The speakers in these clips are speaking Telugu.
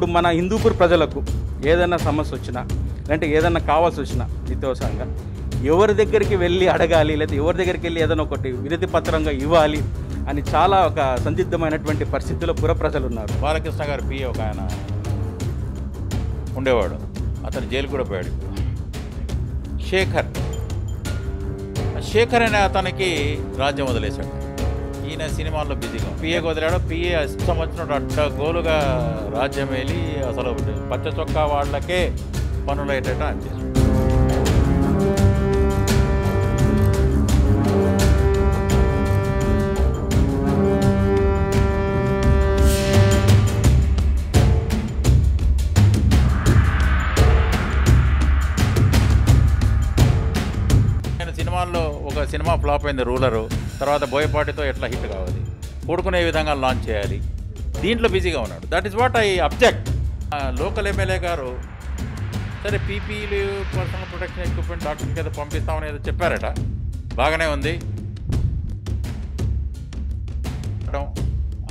ఇప్పుడు మన హిందూపూర్ ప్రజలకు ఏదైనా సమస్య వచ్చినా లేదంటే ఏదైనా కావాల్సి వచ్చినా నిత్యవసరంగా ఎవరి దగ్గరికి వెళ్ళి అడగాలి లేదా ఎవరి దగ్గరికి వెళ్ళి ఏదైనా ఒకటి వినతి పత్రంగా ఇవ్వాలి అని చాలా ఒక సందిగ్ధమైనటువంటి పరిస్థితుల్లో పుర ప్రజలు ఉన్నారు. బాలకృష్ణ గారు పిఏ ఒక ఆయన ఉండేవాడు. అతను జైలు కూడా పోయాడు శేఖర్. శేఖర్ అనే అతనికి రాజ్యం వదిలేశాడు. ఈయన సినిమాల్లో బిజీగా పిఏకి వదిలాడు పిఏ సంవత్సరం అట్ట గోలుగా రాజ్యం వెళ్ళి అసలు పచ్చ చొక్కా వాళ్ళకే పనులు అయ్యేటట్టు అనిపిస్తుంది సినిమా ఫ్లాప్ అయింది రూలరు తర్వాత బోయపాటితో ఎట్లా హిట్ కావాలి? కూడుకునే విధంగా లాంచ్ చేయాలి. దీంట్లో బిజీగా ఉన్నాడు. That is what I object local MLA గారు సరే పీపీలు పర్సనల్ ప్రొటెక్షన్ ఎక్విప్మెంట్ డాక్టర్ ఏదో పంపిస్తామని ఏదో చెప్పారట. బాగానే ఉంది.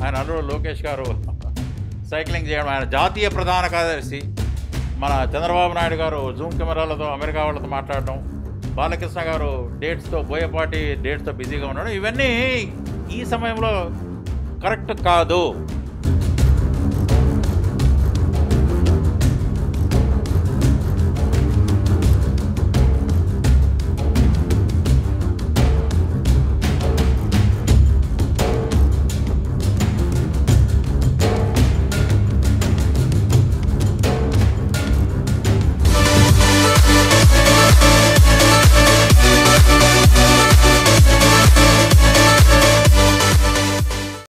ఆయన అల్లుడు లోకేష్ గారు సైక్లింగ్ చేయడం ఆయన జాతీయ ప్రధాన కార్యదర్శి. మన చంద్రబాబు నాయుడు గారు జూమ్ కెమెరాలతో అమెరికా వాళ్ళతో మాట్లాడటం బాలకృష్ణ గారు డేట్స్తో బోయపాటి డేట్స్తో బిజీగా ఉన్నాడు. ఇవన్నీ ఈ సమయంలో కరెక్ట్ కాదు.